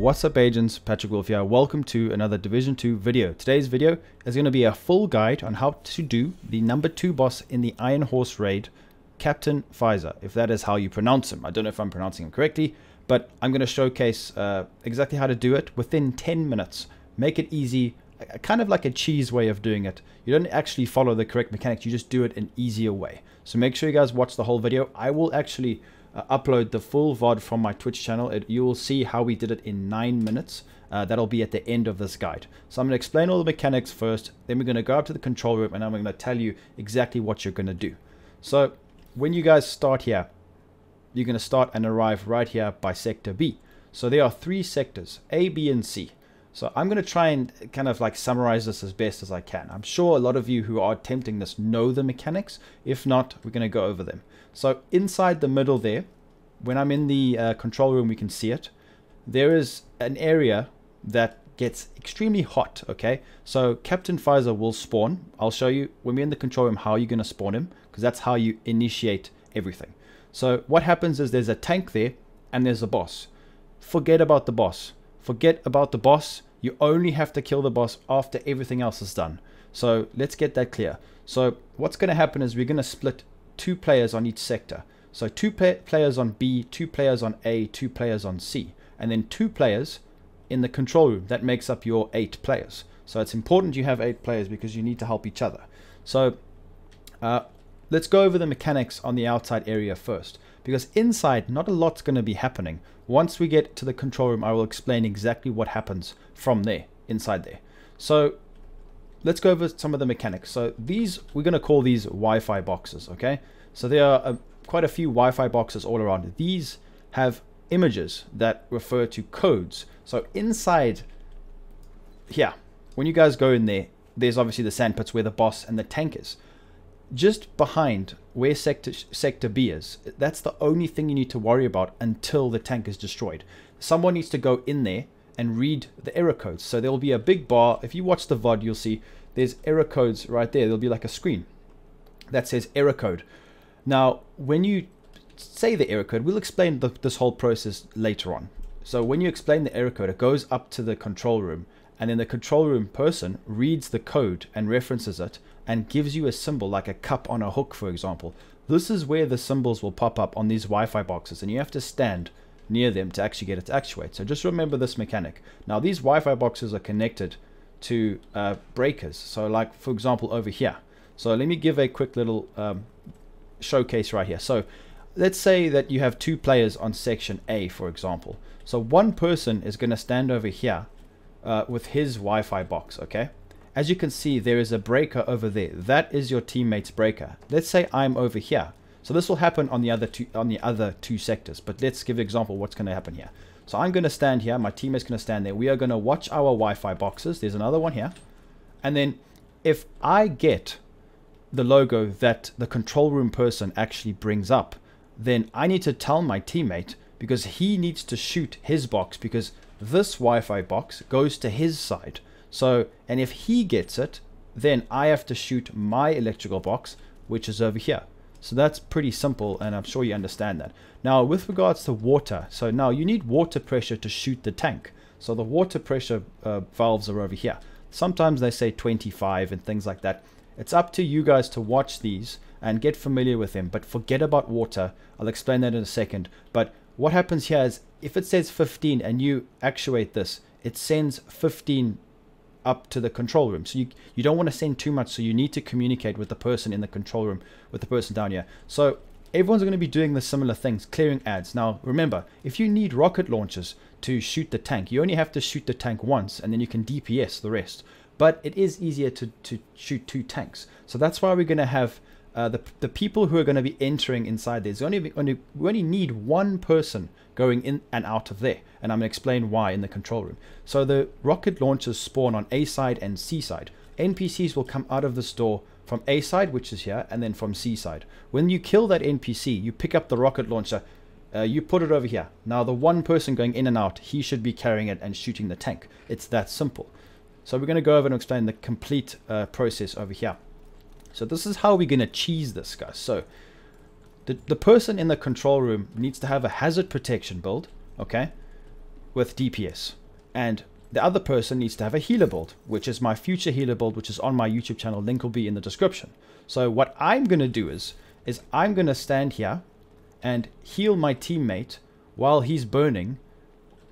What's up agents, Patrick Wolf here. Welcome to another Division 2 video. Today's video is going to be a full guide on how to do the number 2 boss in the Iron Horse raid, Captain Fieser, if that is how you pronounce him. I don't know if I'm pronouncing him correctly, but I'm going to showcase uh, exactly how to do it within 10 minutes. Make it easy, kind of like a cheese way of doing it. You don't actually follow the correct mechanics, you just do it an easier way. So make sure you guys watch the whole video. I will actually uh, upload the full VOD from my Twitch channel. It, you will see how we did it in 9 minutes. Uh, that'll be at the end of this guide. So I'm going to explain all the mechanics first, then we're going to go up to the control room and I'm going to tell you exactly what you're going to do. So when you guys start here, you're going to start and arrive right here by sector B. So there are three sectors, A, B, and C. So I'm going to try and kind of like summarize this as best as I can. I'm sure a lot of you who are attempting this know the mechanics. If not, we're going to go over them. So inside the middle there, when I'm in the uh, control room, we can see it. There is an area that gets extremely hot, okay? So Captain Fieser will spawn. I'll show you when we're in the control room how you're going to spawn him, because that's how you initiate everything. So what happens is there's a tank there, and there's a boss. Forget about the boss. Forget about the boss. You only have to kill the boss after everything else is done. So let's get that clear. So what's going to happen is we're going to split two players on each sector. So two players on B, two players on A, two players on C, and then two players in the control room. That makes up your eight players. So it's important you have eight players because you need to help each other. So uh, let's go over the mechanics on the outside area first. Because inside, not a lot's going to be happening. Once we get to the control room, I will explain exactly what happens from there, inside there. So let's go over some of the mechanics. So these, we're going to call these Wi-Fi boxes, okay? So there are a, quite a few Wi-Fi boxes all around. These have images that refer to codes. So inside here, when you guys go in there, there's obviously the sand pits where the boss and the tank is. Just behind where sector, sector B is, that's the only thing you need to worry about until the tank is destroyed. Someone needs to go in there and read the error codes. So there will be a big bar. If you watch the VOD, you'll see there's error codes right there. There'll be like a screen that says error code. Now, when you say the error code, we'll explain the, this whole process later on. So when you explain the error code, it goes up to the control room and then the control room person reads the code and references it and gives you a symbol like a cup on a hook, for example. This is where the symbols will pop up on these Wi-Fi boxes and you have to stand near them to actually get it to actuate. So just remember this mechanic. Now these Wi-Fi boxes are connected to uh, breakers. So like for example over here. So let me give a quick little um, showcase right here. So let's say that you have two players on section A for example. So one person is going to stand over here uh, with his Wi-Fi box, okay? As you can see, there is a breaker over there. That is your teammate's breaker. Let's say I'm over here. So this will happen on the other two on the other two sectors. But let's give an example what's going to happen here. So I'm going to stand here. My teammate's going to stand there. We are going to watch our Wi-Fi boxes. There's another one here. And then if I get the logo that the control room person actually brings up, then I need to tell my teammate because he needs to shoot his box because this Wi-Fi box goes to his side. So, and if he gets it, then I have to shoot my electrical box, which is over here. So that's pretty simple, and I'm sure you understand that. Now, with regards to water, so now you need water pressure to shoot the tank. So the water pressure uh, valves are over here. Sometimes they say 25 and things like that. It's up to you guys to watch these and get familiar with them, but forget about water. I'll explain that in a second. But what happens here is if it says 15 and you actuate this, it sends 15 up to the control room. So you, you don't want to send too much. So you need to communicate with the person in the control room, with the person down here. So everyone's going to be doing the similar things, clearing ads. Now, remember, if you need rocket launchers to shoot the tank, you only have to shoot the tank once and then you can DPS the rest. But it is easier to, to shoot two tanks. So that's why we're going to have uh, the, the people who are going to be entering inside there. Only, only, we only need one person going in and out of there. And I'm going to explain why in the control room. So the rocket launchers spawn on A side and C side. NPCs will come out of this door from A side, which is here, and then from C side. When you kill that NPC, you pick up the rocket launcher, uh, you put it over here. Now the one person going in and out, he should be carrying it and shooting the tank. It's that simple. So we're going to go over and explain the complete uh, process over here. So this is how we're going to cheese this, guy. So the, the person in the control room needs to have a hazard protection build, okay? with DPS. And the other person needs to have a healer build, which is my future healer build, which is on my YouTube channel. Link will be in the description. So what I'm going to do is, is I'm going to stand here and heal my teammate while he's burning.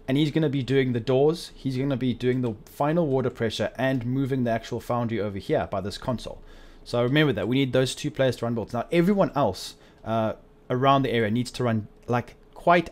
And he's going to be doing the doors. He's going to be doing the final water pressure and moving the actual foundry over here by this console. So remember that. We need those two players to run builds. Now, everyone else uh, around the area needs to run like quite,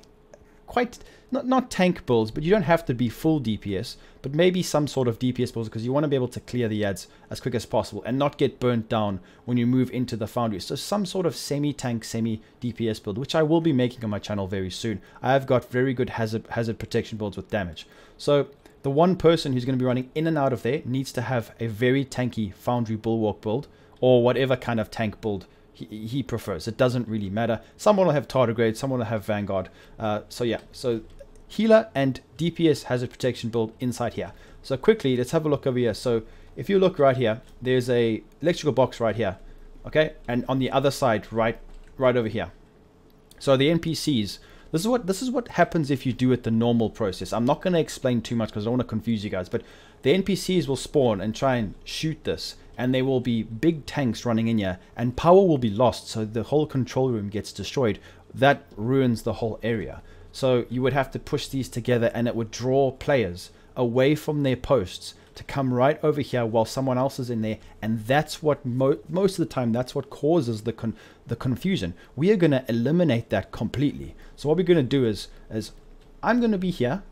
quite not not tank builds, but you don't have to be full DPS, but maybe some sort of DPS builds because you want to be able to clear the ads as quick as possible and not get burnt down when you move into the foundry. So some sort of semi-tank, semi-DPS build, which I will be making on my channel very soon. I have got very good hazard hazard protection builds with damage. So the one person who's going to be running in and out of there needs to have a very tanky foundry bulwark build or whatever kind of tank build he, he prefers. It doesn't really matter. Someone will have tardigrade, someone will have vanguard. Uh, so yeah, so healer and DPS hazard protection build inside here. So quickly, let's have a look over here. So if you look right here, there's a electrical box right here. Okay, and on the other side, right, right over here. So the NPCs, this is what this is what happens if you do it the normal process. I'm not going to explain too much because I don't want to confuse you guys, but the NPCs will spawn and try and shoot this, and there will be big tanks running in here, and power will be lost, so the whole control room gets destroyed. That ruins the whole area. So you would have to push these together and it would draw players away from their posts to come right over here while someone else is in there and that's what mo most of the time that's what causes the con the confusion we are going to eliminate that completely so what we're going to do is is i'm going to be here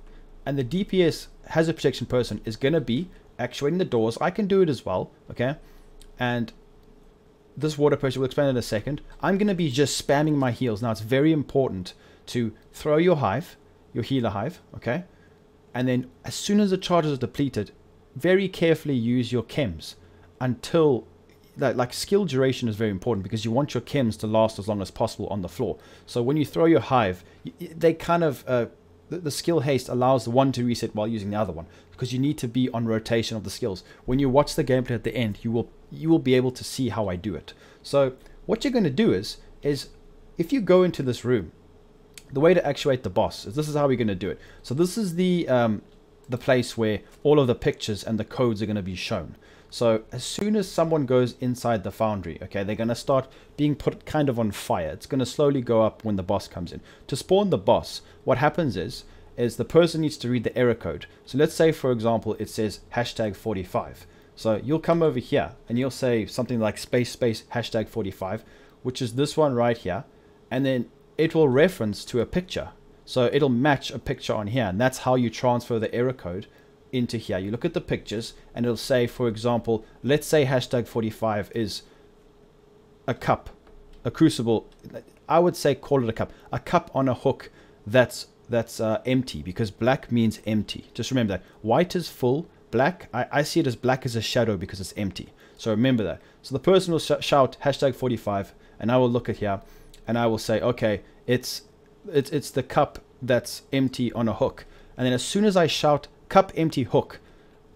and the dps hazard protection person is going to be actuating the doors i can do it as well okay and this water pressure will expand in a second i'm going to be just spamming my heals now it's very important to throw your hive, your healer hive, okay? And then as soon as the charges are depleted, very carefully use your chems until like, like skill duration is very important because you want your chems to last as long as possible on the floor. So when you throw your hive, they kind of uh, the, skill haste allows the one to reset while using the other one because you need to be on rotation of the skills. When you watch the gameplay at the end, you will you will be able to see how I do it. So what you're going to do is is if you go into this room the way to actuate the boss is this is how we're going to do it. So this is the um, the place where all of the pictures and the codes are going to be shown. So as soon as someone goes inside the foundry, okay, they're going to start being put kind of on fire. It's going to slowly go up when the boss comes in. To spawn the boss, what happens is, is the person needs to read the error code. So let's say, for example, it says hashtag 45. So you'll come over here and you'll say something like space space hashtag 45, which is this one right here. And then it will reference to a picture. So it'll match a picture on here. And that's how you transfer the error code into here. You look at the pictures and it'll say, for example, let's say hashtag 45 is a cup, a crucible. I would say call it a cup. A cup on a hook that's that's uh, empty because black means empty. Just remember that. White is full. Black, I, I see it as black as a shadow because it's empty. So remember that. So the person will sh shout hashtag 45 and I will look at here and I will say, okay, it's it's it's the cup that's empty on a hook. And then as soon as I shout cup empty hook,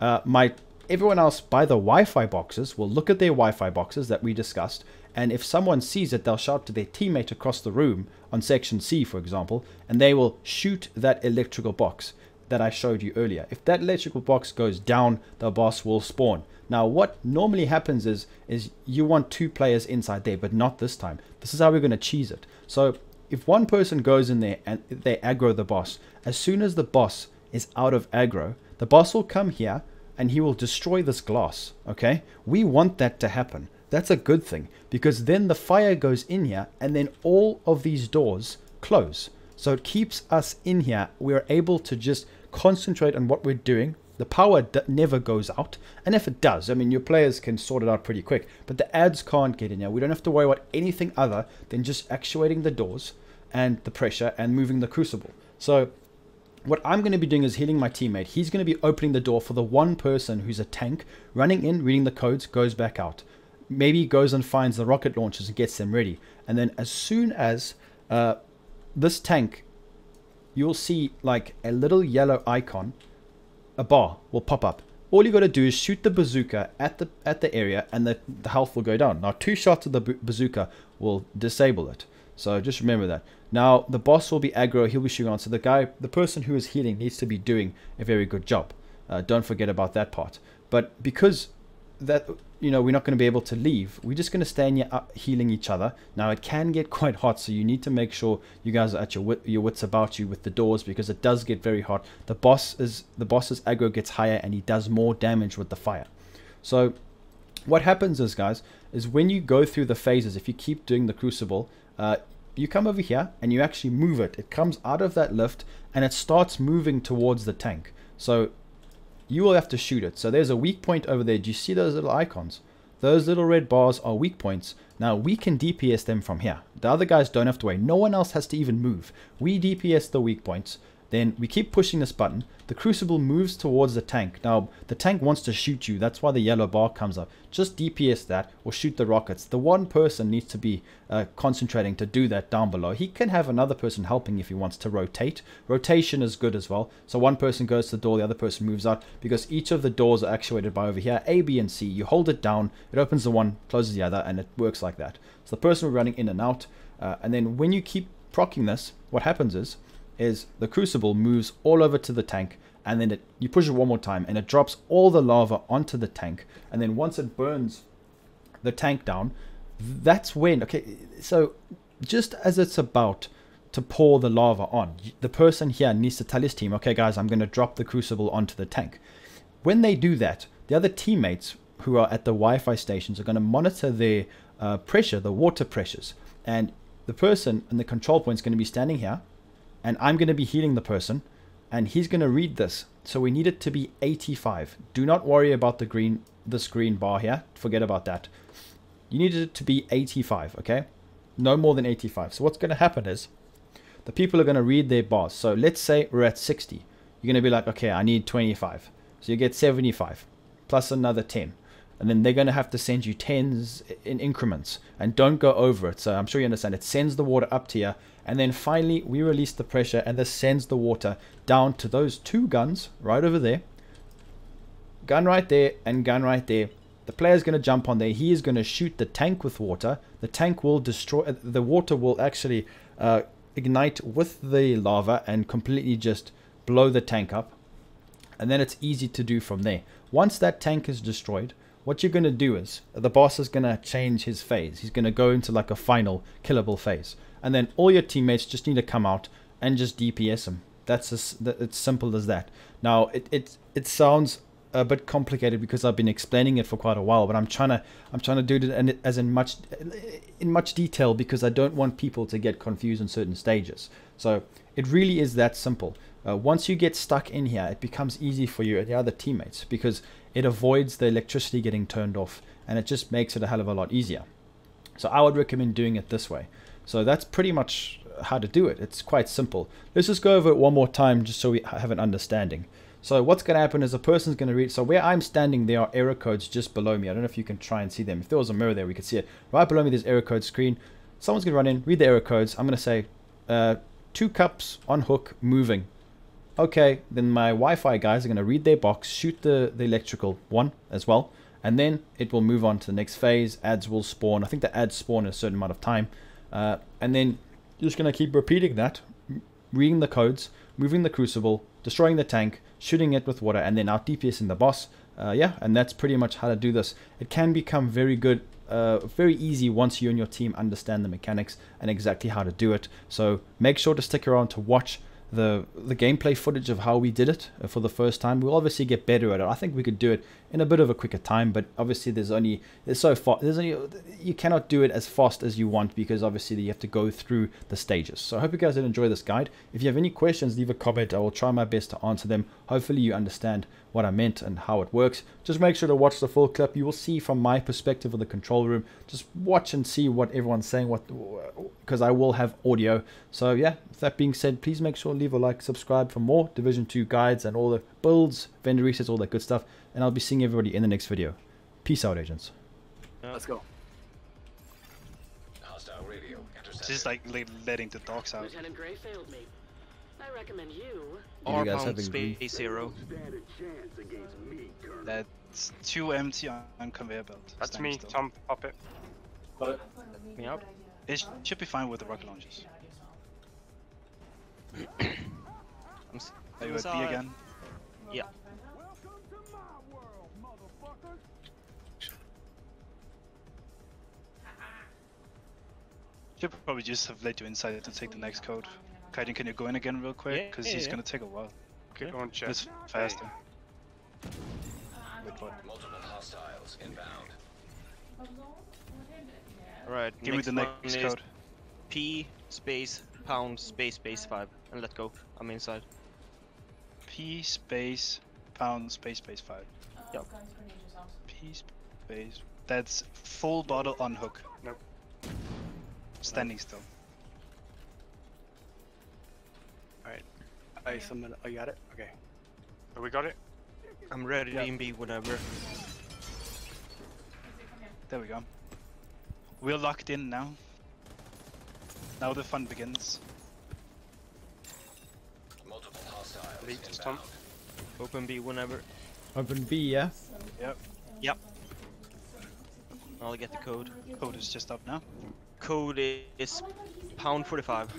uh, my everyone else by the Wi-Fi boxes will look at their Wi-Fi boxes that we discussed, and if someone sees it, they'll shout to their teammate across the room on section C, for example, and they will shoot that electrical box that I showed you earlier. If that electrical box goes down, the boss will spawn. Now, what normally happens is, is you want two players inside there, but not this time. This is how we're going to cheese it. So if one person goes in there and they aggro the boss, as soon as the boss is out of aggro, the boss will come here and he will destroy this glass, okay? We want that to happen. That's a good thing because then the fire goes in here and then all of these doors close. So it keeps us in here. We're able to just concentrate on what we're doing, the power never goes out. And if it does, I mean, your players can sort it out pretty quick. But the ads can't get in here. We don't have to worry about anything other than just actuating the doors and the pressure and moving the crucible. So what I'm going to be doing is healing my teammate. He's going to be opening the door for the one person who's a tank, running in, reading the codes, goes back out. Maybe goes and finds the rocket launchers and gets them ready. And then as soon as uh, this tank, you'll see like a little yellow icon a bar will pop up. All you got to do is shoot the bazooka at the at the area and the, the health will go down. Now two shots of the bazooka will disable it. So just remember that. Now the boss will be aggro, he'll be shooting on. So the guy, the person who is healing needs to be doing a very good job. Uh, don't forget about that part. But because that you know we're not going to be able to leave we're just going to stay in here uh, healing each other now it can get quite hot so you need to make sure you guys are at your wit your wits about you with the doors because it does get very hot the boss is the boss's aggro gets higher and he does more damage with the fire so what happens is guys is when you go through the phases if you keep doing the crucible uh, you come over here and you actually move it it comes out of that lift and it starts moving towards the tank so you will have to shoot it. So there's a weak point over there. Do you see those little icons? Those little red bars are weak points. Now we can DPS them from here. The other guys don't have to wait. No one else has to even move. We DPS the weak points. Then we keep pushing this button. The crucible moves towards the tank. Now, the tank wants to shoot you. That's why the yellow bar comes up. Just DPS that or shoot the rockets. The one person needs to be uh, concentrating to do that down below. He can have another person helping if he wants to rotate. Rotation is good as well. So one person goes to the door, the other person moves out because each of the doors are actuated by over here, A, B, and C. You hold it down, it opens the one, closes the other, and it works like that. So the person will running in and out. Uh, and then when you keep procking this, what happens is is the crucible moves all over to the tank and then it, you push it one more time and it drops all the lava onto the tank and then once it burns the tank down that's when okay so just as it's about to pour the lava on the person here needs to tell his team okay guys i'm going to drop the crucible onto the tank. When they do that the other teammates who are at the wi-fi stations are going to monitor their uh, pressure the water pressures and the person in the control point is going to be standing here and I'm going to be healing the person and he's going to read this. So we need it to be 85. Do not worry about the green, this green bar here. Forget about that. You need it to be 85, okay? No more than 85. So what's going to happen is the people are going to read their bars. So let's say we're at 60. You're going to be like, okay, I need 25. So you get 75 plus another 10 and then they're going to have to send you tens in increments and don't go over it so i'm sure you understand it sends the water up to here and then finally we release the pressure and this sends the water down to those two guns right over there. Gun right there and gun right there. The player's going to jump on there. He is going to shoot the tank with water. The tank will destroy uh, the water will actually uh, ignite with the lava and completely just blow the tank up. And then it's easy to do from there. Once that tank is destroyed what you're going to do is the boss is going to change his phase. He's going to go into like a final killable phase. And then all your teammates just need to come out and just DPS them. That's as it's simple as that. Now it it it sounds a bit complicated because I've been explaining it for quite a while, but I'm trying to I'm trying to do it as in much in much detail because I don't want people to get confused in certain stages. So it really is that simple. Uh, once you get stuck in here, it becomes easy for you and the other teammates because it avoids the electricity getting turned off and it just makes it a hell of a lot easier. So I would recommend doing it this way. So that's pretty much how to do it. It's quite simple. Let's just go over it one more time just so we have an understanding. So what's going to happen is a person's going to read. So where I'm standing, there are error codes just below me. I don't know if you can try and see them. If there was a mirror there, we could see it. Right below me, there's error code screen. Someone's going to run in, read the error codes. I'm going to say uh, two cups on hook moving. Okay, then my Wi-Fi guys are going to read their box, shoot the, the electrical one as well, and then it will move on to the next phase. Ads will spawn. I think the ads spawn in a certain amount of time. Uh, and then you're just going to keep repeating that, reading the codes, moving the crucible, destroying the tank, shooting it with water, and then out DPSing the boss. Uh, yeah, and that's pretty much how to do this. It can become very good, uh, very easy once you and your team understand the mechanics and exactly how to do it. So make sure to stick around to watch the the gameplay footage of how we did it uh, for the first time. We'll obviously get better at it. I think we could do it in a bit of a quicker time, but obviously there's only there's so far there's only you cannot do it as fast as you want because obviously you have to go through the stages. So I hope you guys did enjoy this guide. If you have any questions, leave a comment. I will try my best to answer them. Hopefully you understand what I meant and how it works. Just make sure to watch the full clip. You will see from my perspective of the control room. Just watch and see what everyone's saying. What because I will have audio. So yeah, with that being said, please make sure to leave a like, subscribe for more Division 2 guides and all the builds, vendor resets, all that good stuff. And I'll be seeing everybody in the next video. Peace out, agents. Let's go. This is like letting the dogs out. Lieutenant Gray failed me. I recommend you. Or pound space zero. That's two empty on, conveyor belt. That's me, Tom Puppet. Got it. Me out. It should be fine with the rocket launches. I'm Are you at B again? Yeah. Should probably just have let you inside to take the next code. Kaiden, can you go in again real quick? Because yeah, he's yeah. gonna take a while. Good on chat. It's faster. Wait, what? Alright, Give me the next is code. P space pound space space five and let go. I'm inside. P space pound space space five. Yep. P space. That's full bottle on hook. Nope. Standing still. Oh, I summon. Oh, you got it. Okay. Oh, we got it? I'm ready Yep. to be whenever. There we go. We're locked in now. Now the fun begins. Lead to stomp. Open B whenever. Open B, yeah? Yep. Yep. I'll get the code. Code is just up now. Code is pound 45.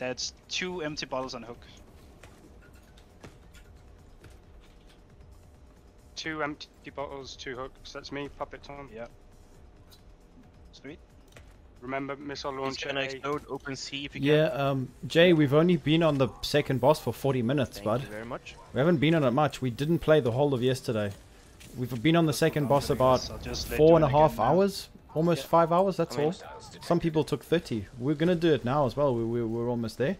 That's two empty bottles on hook. Two empty bottles, two hooks. That's me, Puppet Tom. Yeah. Sweet. Remember, missile It's launcher gonna A. explode. Open C if you Yeah, can. um, Jay, we've only been on the second boss for 40 minutes, Thank bud. you very much. We haven't been on it much. We didn't play the whole of yesterday. We've been on the second boss about I'll just let four you and a in half again hours. Almost five hours, that's all. Some people took 30. We're gonna do it now as well. We, we, we're almost there.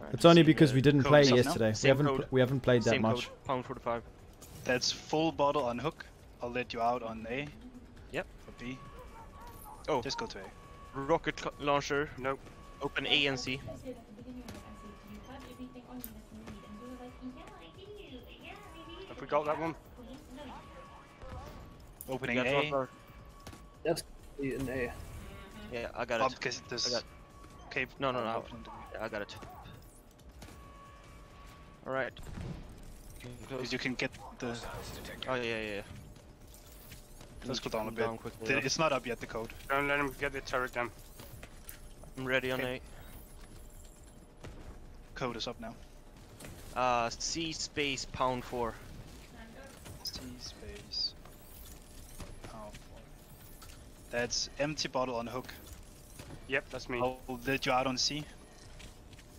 Alright, It's only because we didn't play is up now? yesterday. We haven't, we haven't played that Same much. code. Pound 45. That's full bottle on hook. I'll let you out on A. Yep. For B. Oh. Just go to A. Rocket launcher. Nope. Open A and C. Have we got that one? Opening Got A. rocket- In A. Yeah, I got Oh, it. because there's. I got- Okay. No, no, no. open. Yeah, I got it. Alright. Because you can get the. Oh yeah, yeah. yeah. Let's go down a come bit. quickly, The- though. It's not up yet. The code. Don't let him get the turret down. I'm ready on Okay. A. Code is up now. Uh, C space pound 4. C space. Power four. That's empty bottle on hook. Yep, that's me. I'll let you out on C.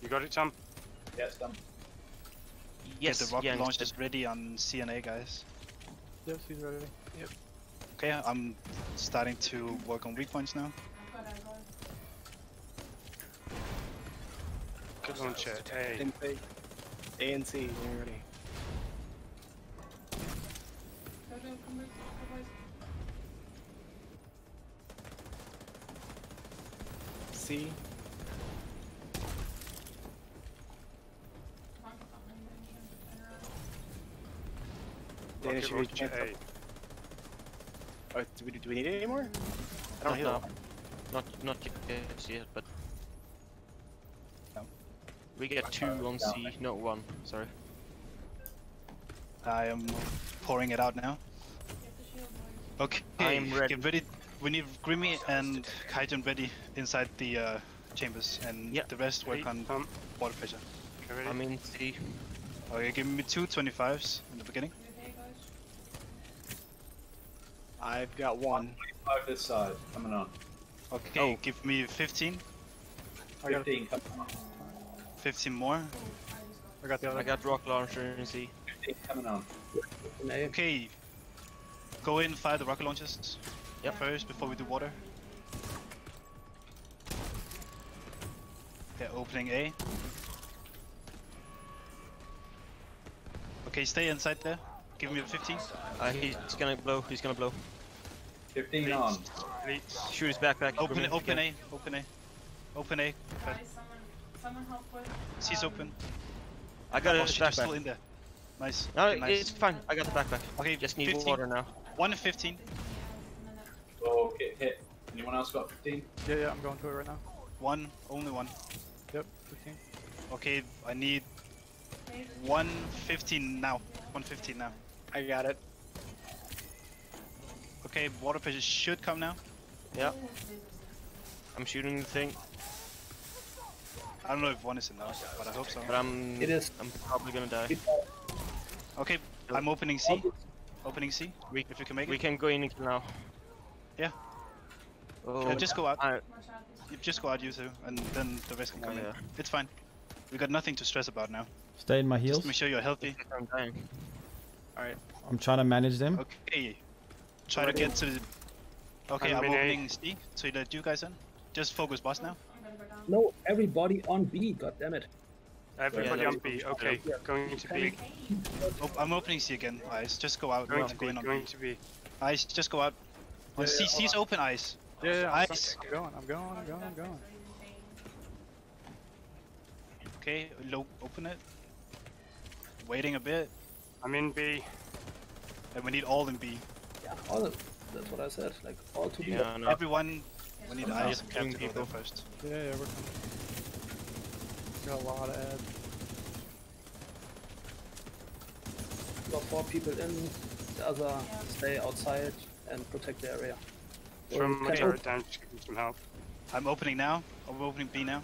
You got it, Tom? Yes, done. Yes, Get the rocket yeah, launches ready on C and A, guys. Yes, he's ready. Yep. Okay, I'm starting to work on weak points now. Good launcher A. In A. A and C. You're ready. C. Danish, Rocket you launcher can't- Oh, do we do we need it anymore? I don't Not hear now. that. Not not yet, yet, but No. we get two uh, on C, Not one. Sorry. I am pouring it out now. Okay, I'm ready. get ready. We need Grimmy and Kaijun ready inside the uh, chambers, and Yep. the rest work on Tom, water pressure. okay, ready? I'm in C. Okay, give me two 25s in the beginning. I've got one. Five this side, coming on. Okay, Oh. give me 15. 15 coming on. 15 more. I got the I got rock launcher in C. 15 coming on. Okay, go in, fire the rocket launches Yep. first before we do water. Okay, opening A. Okay, stay inside there. Give me a 15. Uh, he's gonna blow. He's gonna blow. 15 on. Leads. Shoot his backpack. Open Grimmy, it, open if A, open A. Open A. Fed. C's open. I got Oh his shit, still in there. Nice. No, okay, nice. it's fine. I got the backpack. Okay, Just need 15. water now. 1 15. Oh, hit, hit. Anyone else got 15? Yeah, yeah, I'm going to it right now. 1, only 1. Yep, 15. Okay, I need 115 now. 115 now. I got it. Okay, water pressure should come now. Yeah. I'm shooting the thing, I don't know if one is enough, but I hope so. but I'm It is. I'm probably gonna die. Okay, I'm opening C. Opening C. We- if you can make We it. We can go in now. Yeah. Oh, Yeah, just go out. I, You just go out, you two, and then the rest can Oh, come in. It's fine. We got nothing to stress about now. Stay in my Just heels. make sure you're healthy. I'm dying. I'm trying to manage them. Okay. Try to get to the. Okay, I'm I'm opening C. So let you guys in. Just focus boss now. No, everybody on B, God damn it. Everybody Yeah, on B. Okay, going to B. Oh, I'm opening C again, Ice. Just go out. Going I'm to B. going on Going B. to B. Ice, just go out. Yeah, C, yeah, C's open, Ice. Yeah, yeah, I'm, Ice. I'm going, I'm going, I'm going, I'm going. Okay, low, open it. Waiting a bit, I'm in B. and we need all in B. Yeah, all of, that's what I said. Like, all to be. Yeah, no. Everyone, we need I'm Ice and Cap to killing go there people. first. Yeah, yeah, we're coming. Got a lot of ads. Got four people in, the other stay outside and protect the area. Or From you my can turret down to some help. I'm opening now. I'm opening B now.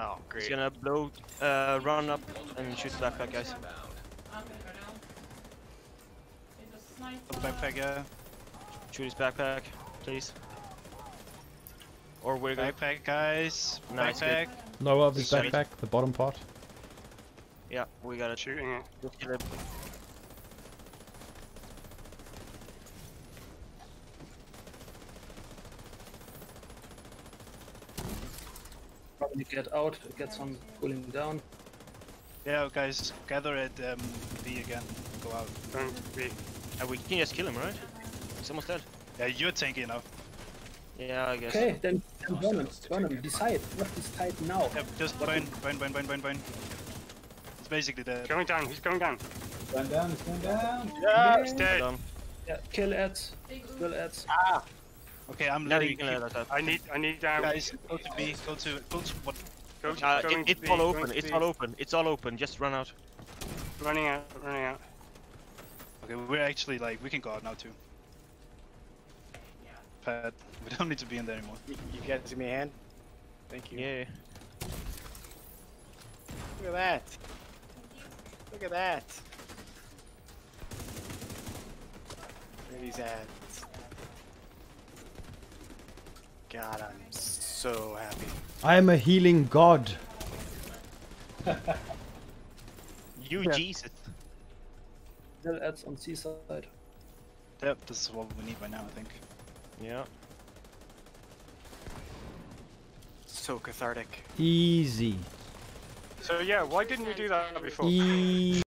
Oh, great. He's great. gonna blow, uh, run up and shoot the backpack, guys. The backpack, yeah. Shoot his backpack, please. Or we're gonna. Backpack, guys. Nice, backpack. Lower of his backpack, the bottom part. Yeah, we gotta shoot. it. Just kill it. probably get out, get some cooling down. Yeah, guys, gather at um, B again. Go out. Going to B. And we can just kill him, right? He's almost dead. Yeah, you're tanky enough. Yeah, I guess. Okay, then, then burn him, burn him, decide. What decide now? Yeah, just What burn, burn, burn, burn, burn, burn. It's basically dead. Going down. He's going down. Going down, it's going down. Yeah, he's dead. Yeah, kill ads, kill ads. Okay, I'm Now letting you can let us. I need. I need down. Guys, go to B, go to, go to what? Go, Uh, it, it's B, all going open. It's B. all open. It's all open. Just run out. Running out. Running out. Okay, we're actually like, we can go out now too. Pat, we don't need to be in there anymore. You, you guys give me a hand? Thank you. Yeah. Look at that. Look at that. Look at these ads. God, I'm so happy. I am a healing god. You Yeah. Jesus. Kill ads on seaside. side. Yep, this is what we need right now, I think. Yeah. So cathartic. Easy. So yeah, why didn't we do that before? Easy.